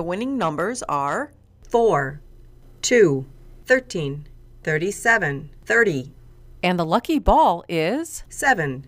The winning numbers are 4, 2, 13, 37, 30, and the lucky ball is 7,